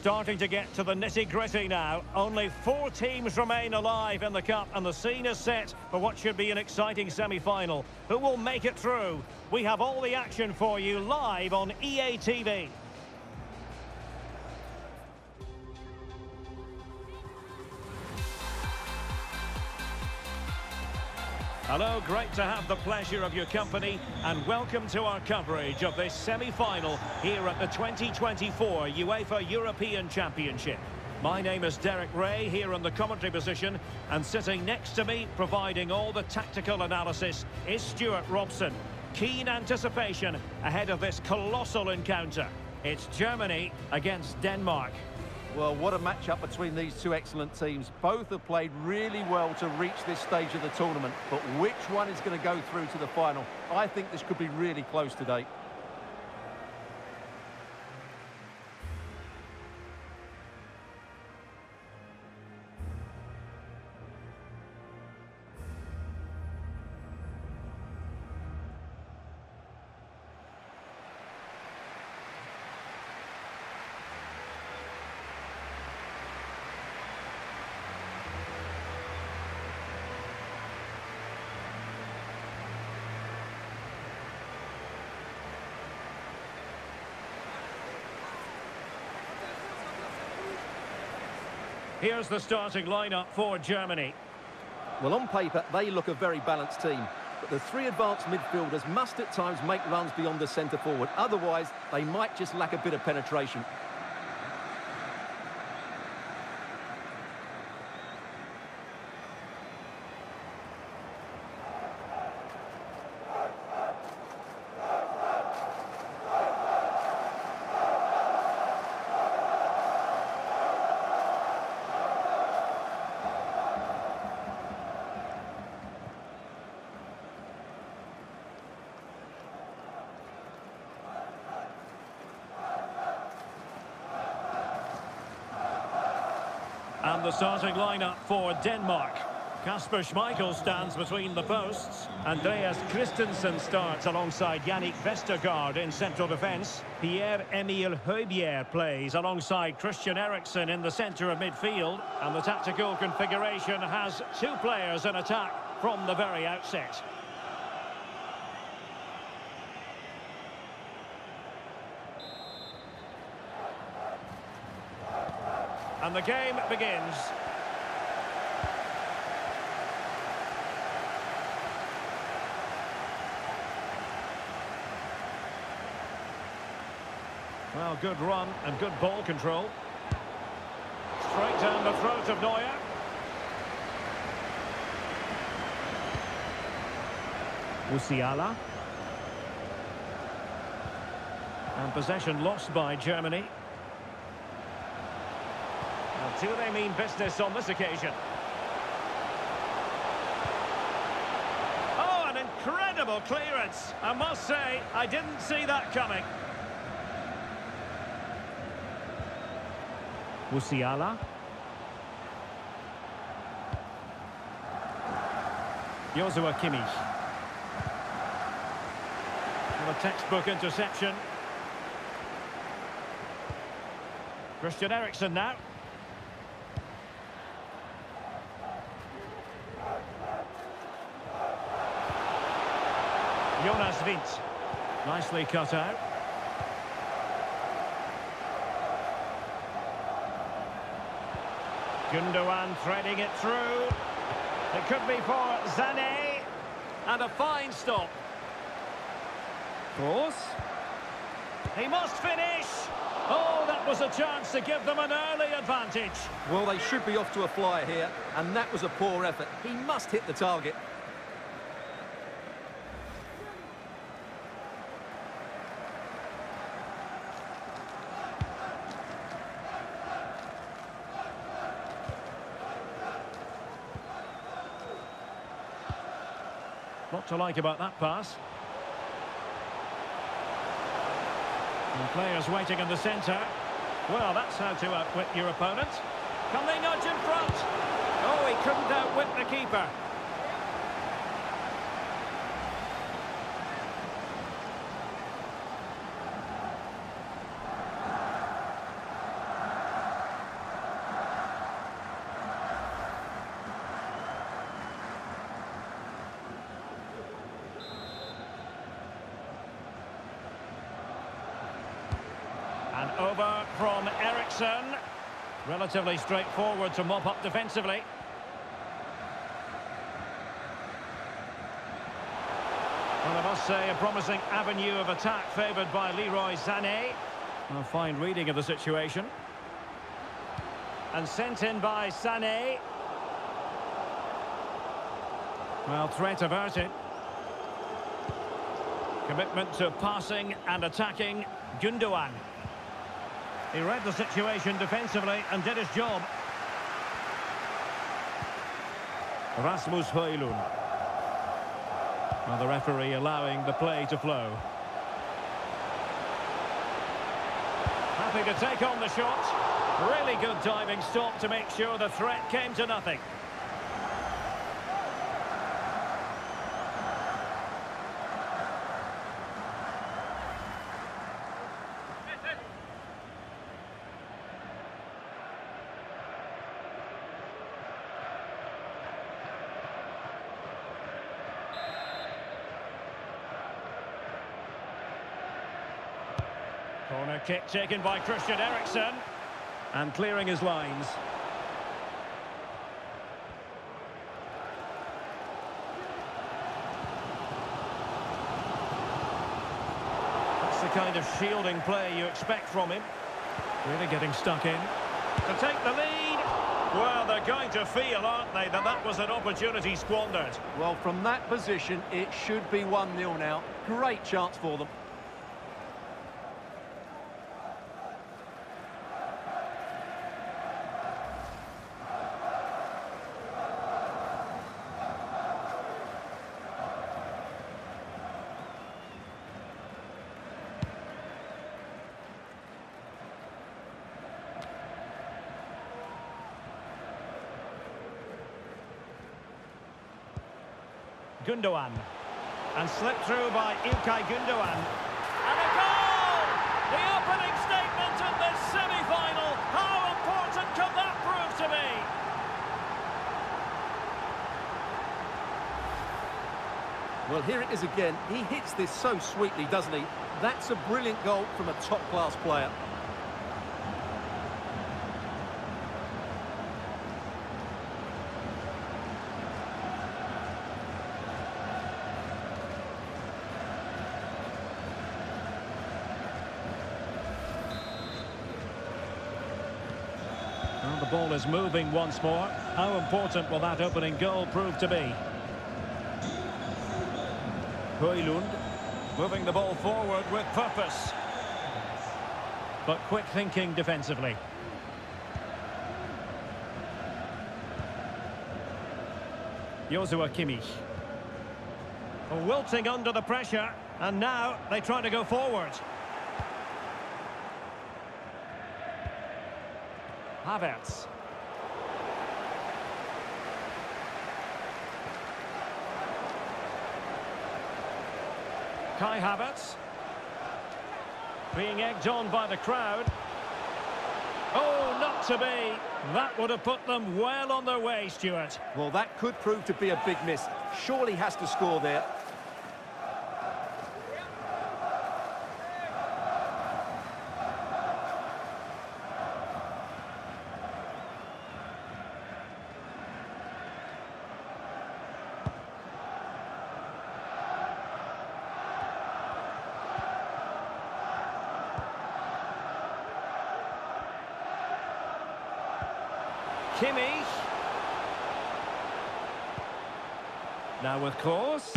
starting to get to the nitty-gritty now. Only four teams remain alive in the Cup, and the scene is set for what should be an exciting semi-final. Who will make it through? We have all the action for you live on EA TV. Hello, great to have the pleasure of your company and welcome to our coverage of this semi-final here at the 2024 UEFA European Championship. My name is Derek Ray here in the commentary position and sitting next to me providing all the tactical analysis is Stuart Robson. Keen anticipation ahead of this colossal encounter. It's Germany against Denmark. Well, what a matchup between these two excellent teams. Both have played really well to reach this stage of the tournament, but which one is going to go through to the final? I think this could be really close today. Here's the starting lineup for Germany. Well, on paper, they look a very balanced team. But the three advanced midfielders must at times make runs beyond the centre forward. Otherwise, they might just lack a bit of penetration. Starting lineup for Denmark. Kasper Schmeichel stands between the posts. Andreas Christensen starts alongside Jannik Vestergaard in central defence. Pierre-Emile Højbjerg plays alongside Christian Eriksen in the centre of midfield. And the tactical configuration has two players in attack from the very outset. And the game begins. Well, good run and good ball control. Straight down the throat of Neuer. Musiala. And possession lost by Germany. Do they mean business on this occasion? Oh, an incredible clearance. I must say, I didn't see that coming. Musiala. Joshua Kimmich. And a textbook interception. Christian Eriksen now. Jonas Nicely cut out. Gundogan threading it through. It could be for Sané. And a fine stop. Cross. He must finish. Oh, that was a chance to give them an early advantage. Well, they should be off to a flyer here, and that was a poor effort. He must hit the target. To like about that pass. And players waiting in the centre. Well, that's how to outwit your opponent. Can they nudge in front? Oh, he couldn't outwit the keeper. From Eriksen. Relatively straightforward to mop up defensively. Well, I must say, a promising avenue of attack favoured by Leroy Sané. A fine reading of the situation. And sent in by Sané. Well, threat averted. Commitment to passing and attacking Gundogan. He read the situation defensively and did his job. Rasmus Højlund. Well, the referee allowing the play to flow. Happy to take on the shot. Really good diving stop to make sure the threat came to nothing. Corner kick taken by Christian Eriksen. And clearing his lines. That's the kind of shielding play you expect from him. Really getting stuck in. To take the lead. Well, they're going to feel, aren't they, that that was an opportunity squandered. Well, from that position, it should be 1-0 now. Great chance for them. Gundogan. And slipped through by Ilkay Gundogan. And a goal! The opening statement in this semi-final. How important can that prove to be? Well, here it is again. He hits this so sweetly, doesn't he? That's a brilliant goal from a top-class player. Is moving once more. How important will that opening goal prove to be? Højlund moving the ball forward with purpose. But quick thinking defensively. Joshua Kimmich. Wilting under the pressure, and now they try to go forward. Havertz. Kai Havertz. Being egged on by the crowd. Oh, not to be. That would have put them well on their way, Stuart. Well, that could prove to be a big miss. Surely has to score there. Kimmich. Now with Kroos.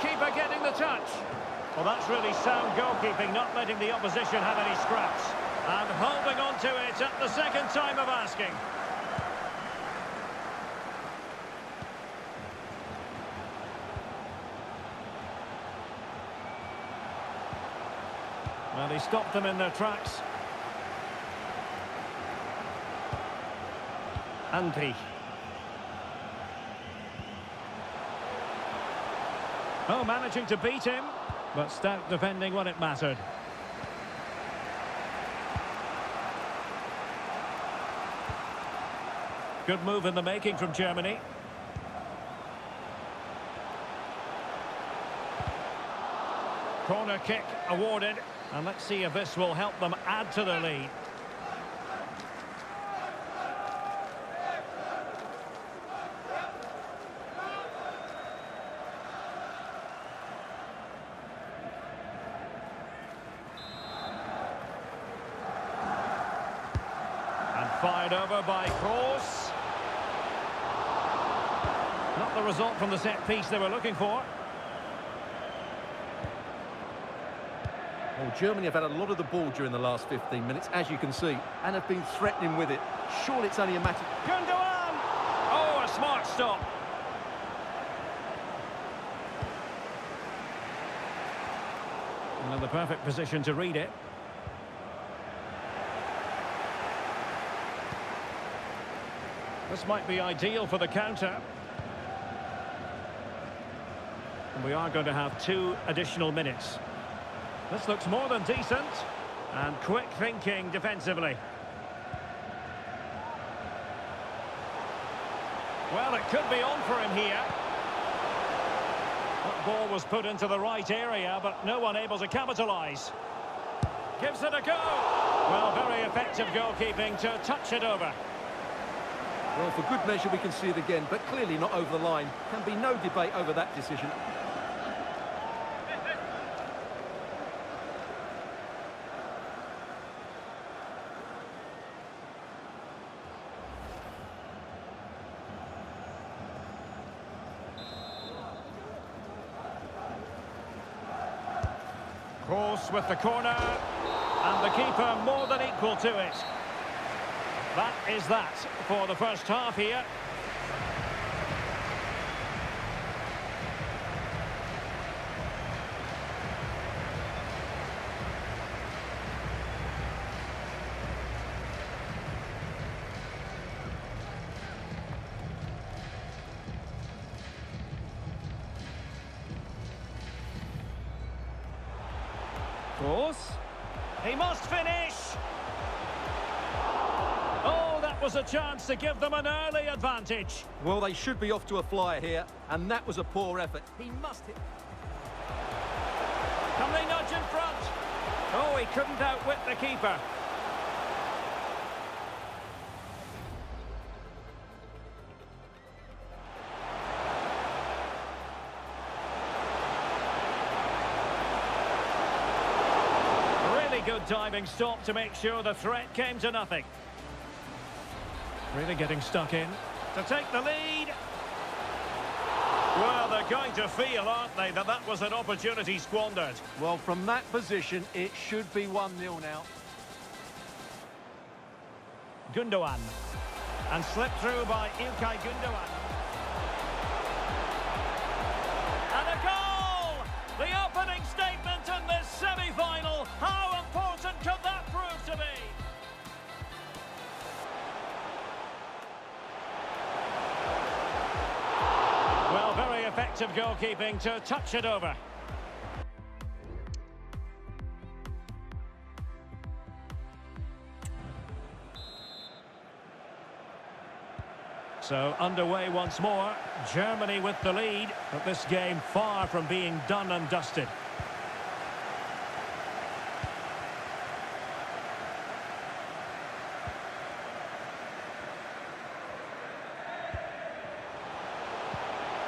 Keeper getting the touch. Well, that's really sound goalkeeping, not letting the opposition have any scraps. And holding on to it at the second time of asking. Well, he stopped them in their tracks. Andri. Oh, managing to beat him, but stout defending when it mattered. Good move in the making from Germany. Corner kick awarded, and let's see if this will help them add to the lead. Fired over by Kroos. Not the result from the set piece they were looking for. Well, Germany have had a lot of the ball during the last 15 minutes, as you can see, and have been threatening with it. Surely it's only a matter... Gundogan! Oh, a smart stop. And in the perfect position to read it. This might be ideal for the counter. And we are going to have two additional minutes. This looks more than decent. And quick thinking defensively. Well, it could be on for him here. That ball was put into the right area, but no one able to capitalise. Gives it a go. Well, very effective goalkeeping to touch it over. Well, for good measure, we can see it again, but clearly not over the line. Can be no debate over that decision. Kroos with the corner. And the keeper more than equal to it. That is that for the first half here. Chance to give them an early advantage. Well, they should be off to a flyer here, and that was a poor effort. He must hit... Can they nudge in front? Oh, he couldn't outwit the keeper. Really good diving stop to make sure the threat came to nothing. Really getting stuck in to take the lead. Well, they're going to feel, aren't they, that that was an opportunity squandered. Well, from that position, it should be 1-0 now. Gundogan. And slipped through by Ilkay Gundogan. Effective goalkeeping to touch it over. So underway once more. Germany with the lead, but this game far from being done and dusted.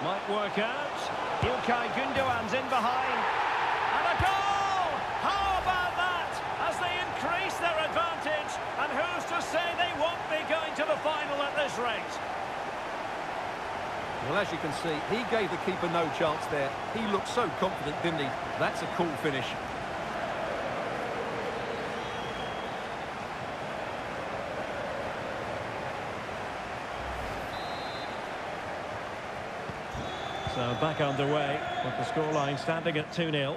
Might work out. Ilkay Gundogan's in behind. And a goal! How about that? As they increase their advantage. And who's to say they won't be going to the final at this rate? Well, as you can see, he gave the keeper no chance there. He looked so confident, didn't he? That's a cool finish. So back underway with the scoreline standing at 2-0.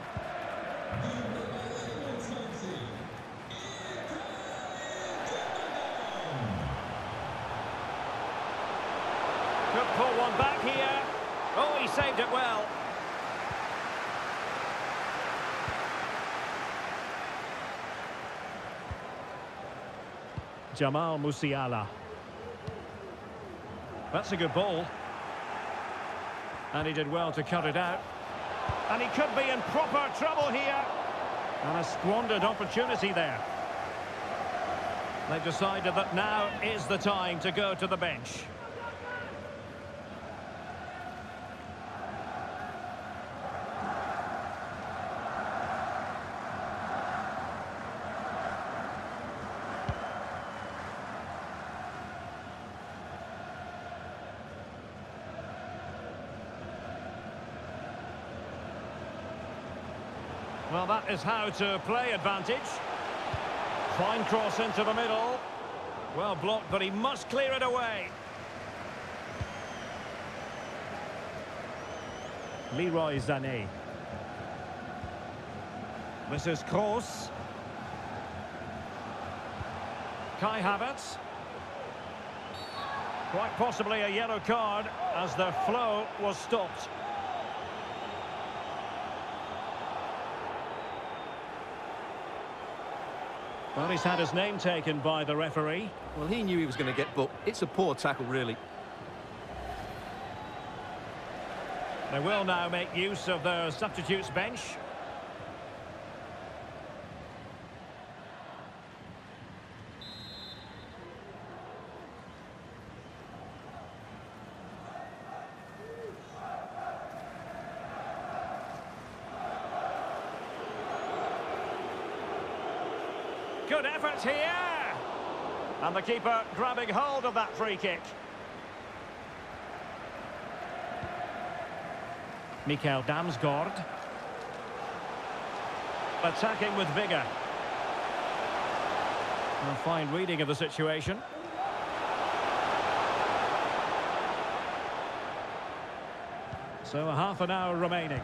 Could pull one back here. Oh, he saved it well. Jamal Musiala. That's a good ball. And he did well to cut it out. And he could be in proper trouble here. And a squandered opportunity there. They've decided that now is the time to go to the bench. Is how to play advantage. Fine cross into the middle. Well blocked, but he must clear it away. Leroy Sané. This is Kroos. Kai Havertz. Quite possibly a yellow card as the flow was stopped. Well, he's had his name taken by the referee. Well, he knew he was going to get booked. It's a poor tackle, really. They will now make use of the substitutes bench. Here. And the keeper grabbing hold of that free kick. Mikkel Damsgaard. Attacking with vigour. A fine reading of the situation. So half an hour remaining.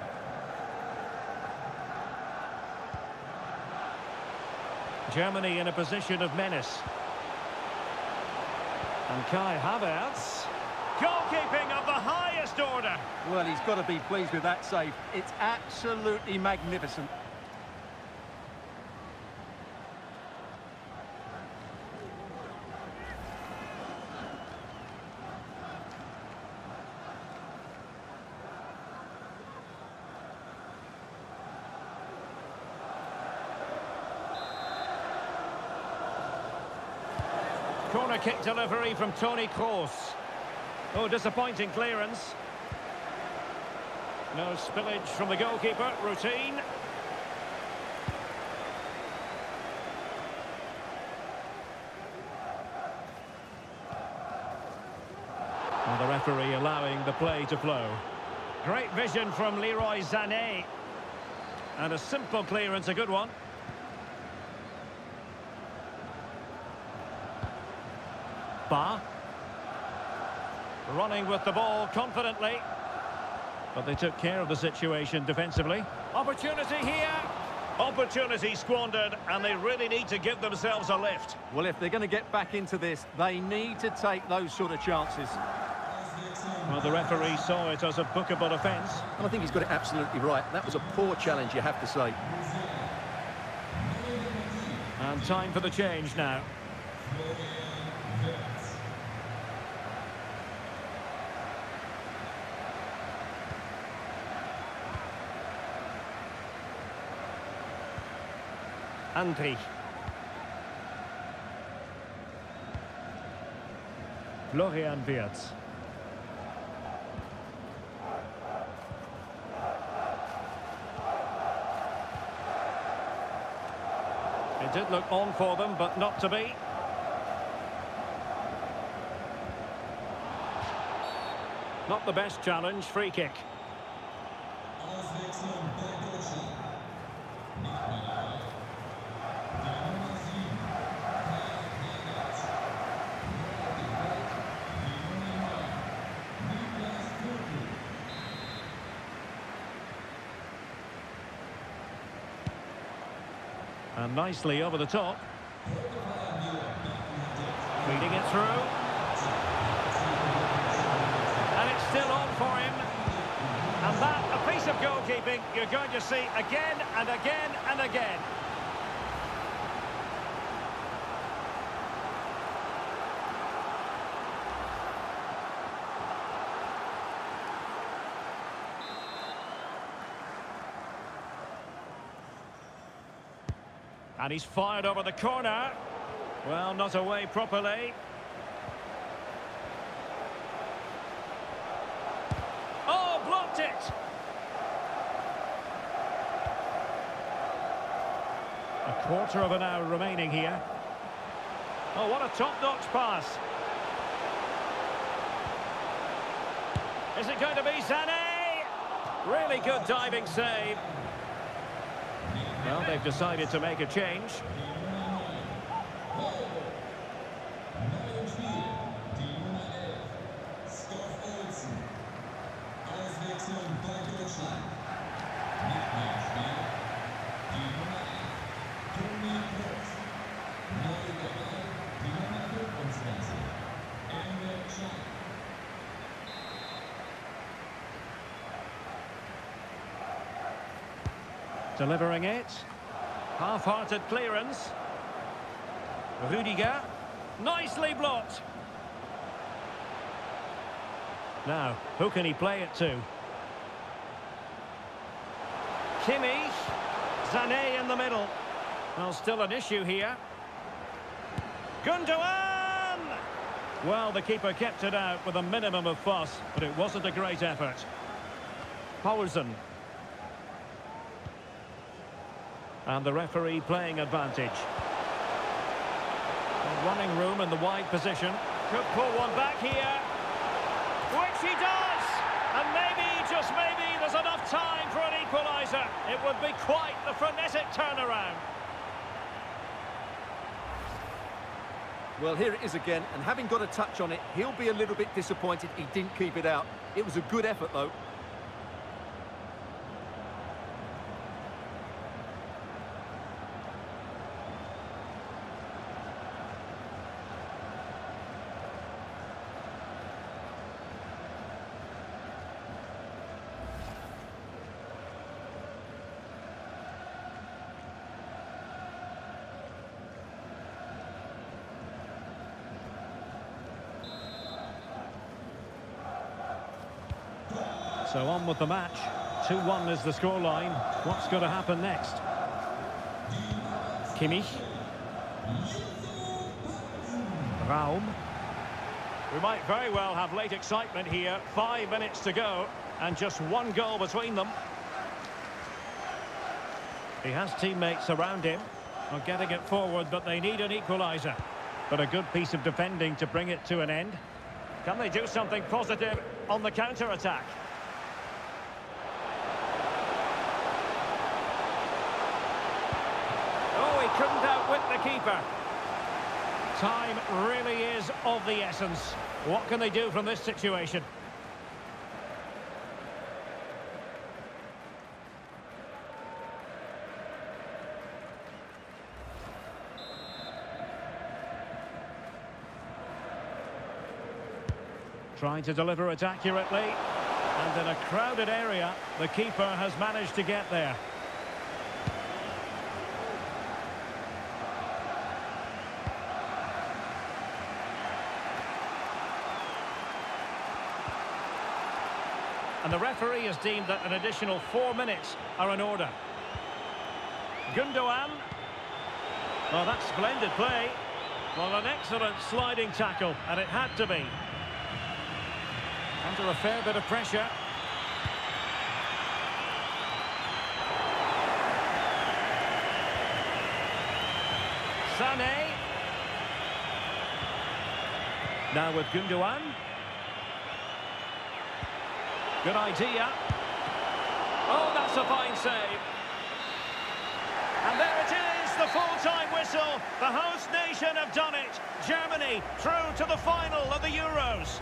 Germany in a position of menace. And Kai Havertz. Goalkeeping of the highest order. Well, he's got to be pleased with that save. It's absolutely magnificent. Corner kick delivery from Toni Kroos. Oh, disappointing clearance. No spillage from the goalkeeper. Routine. Well, the referee allowing the play to flow. Great vision from Leroy Sané. And a simple clearance, a good one. Ba. Running with the ball confidently. But they took care of the situation defensively. Opportunity here. Opportunity squandered, and they really need to give themselves a lift. Well, if they're going to get back into this, they need to take those sort of chances. Well, the referee saw it as a bookable offence. And I think he's got it absolutely right. That was a poor challenge, you have to say. And time for the change now. Andri. Florian Wirtz. It did look on for them, but not to be. Not the best challenge, free kick. Nicely over the top. Feeding it through. And it's still on for him. And that, a piece of goalkeeping you're going to see again and again and again. And he's fired over the corner. Well, not away properly. Oh, blocked it! A quarter of an hour remaining here. Oh, what a top-notch pass. Is it going to be Sané? Really good diving save. Well, they've decided to make a change. Delivering it. Half-hearted clearance. Rudiger. Nicely blocked. Now, who can he play it to? Kimmich. Sané in the middle. Well, still an issue here. Gundogan! Well, the keeper kept it out with a minimum of fuss, but it wasn't a great effort. Poulsen. And the referee playing advantage. A running room in the wide position. Could pull one back here. Which he does! And maybe, just maybe, there's enough time for an equaliser. It would be quite the frenetic turnaround. Well, here it is again, and having got a touch on it, he'll be a little bit disappointed he didn't keep it out. It was a good effort, though. So on with the match. 2-1 is the scoreline. What's going to happen next? Kimmich. Raum. We might very well have late excitement here. Five minutes to go and just one goal between them. He has teammates around him. Not getting it forward, but they need an equaliser. But a good piece of defending to bring it to an end. Can they do something positive on the counter-attack? Couldn't outwit the keeper. Time really is of the essence. What can they do from this situation? Trying to deliver it accurately. And in a crowded area, the keeper has managed to get there. And the has deemed that an additional four minutes are in order. Gundogan. Well, that's splendid play. Well, an excellent sliding tackle, and it had to be. Under a fair bit of pressure. Sané. Now with Gundogan. Good idea. Oh, that's a fine save. And there it is, the full-time whistle. The host nation have done it. Germany through to the final of the Euros.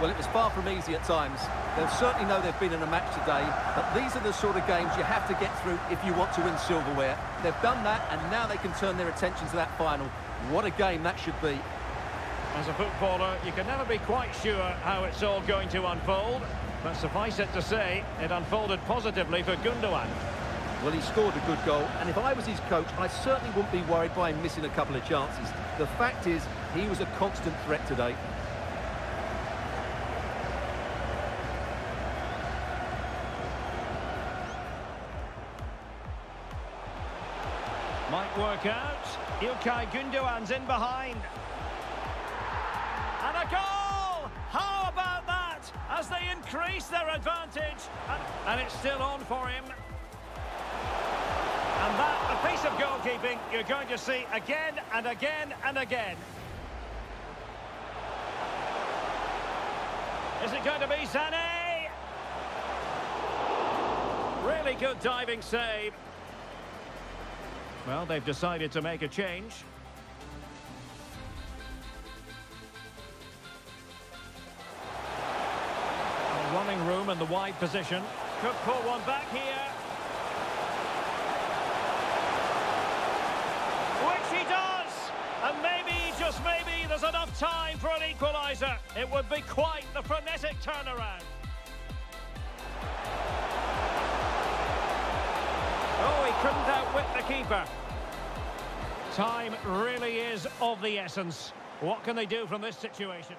Well, it was far from easy at times. They'll certainly know they've been in a match today, but these are the sort of games you have to get through if you want to win silverware. They've done that, and now they can turn their attention to that final. What a game that should be. As a footballer, you can never be quite sure how it's all going to unfold. But suffice it to say, it unfolded positively for Gundogan. Well, he scored a good goal, and if I was his coach, I certainly wouldn't be worried by him missing a couple of chances. The fact is, he was a constant threat today. Might work out. Ilkay Gundogan's in behind. As they increase their advantage. And, and it's still on for him. And that, a piece of goalkeeping you're going to see again and again and again. Is it going to be Sané? Really good diving save. Well, they've decided to make a change. Running room and the wide position. Could pull one back here. Which he does! And maybe, just maybe, there's enough time for an equaliser. It would be quite the frenetic turnaround. Oh, he couldn't outwit the keeper. Time really is of the essence. What can they do from this situation?